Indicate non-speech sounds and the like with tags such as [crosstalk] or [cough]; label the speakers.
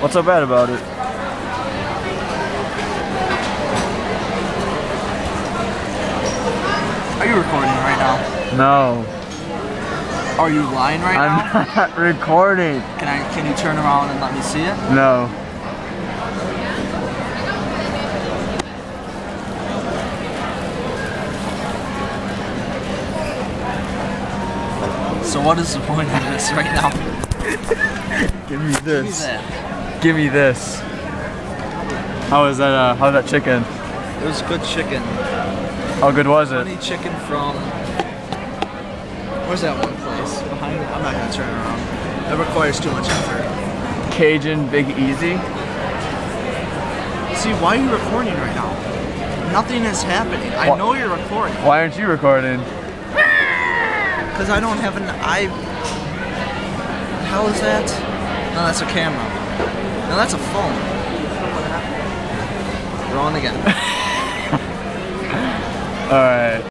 Speaker 1: What's so bad about it?
Speaker 2: Are you recording right now?
Speaker 1: No.
Speaker 2: Are you lying right now?
Speaker 1: I'm [laughs] not recording.
Speaker 2: Can I? Can you turn around and let me see it?
Speaker 1: No.
Speaker 2: So what is the point of this right now?
Speaker 1: Give [laughs] me
Speaker 2: Give me
Speaker 1: this.
Speaker 2: that.
Speaker 1: Give me this. How was that? Uh, how's that chicken?
Speaker 2: It was good chicken.
Speaker 1: How good was it?
Speaker 2: Honey chicken from. Where's that one place? Behind. I'm not gonna turn around. That requires too much effort.
Speaker 1: Cajun Big Easy.
Speaker 2: See, why are you recording right now? Nothing is happening. I know you're recording.
Speaker 1: Why aren't you recording?
Speaker 2: Because I don't have an i. How is that? No, that's a camera. No, that's a phone. Wrong again. [laughs]
Speaker 1: All right.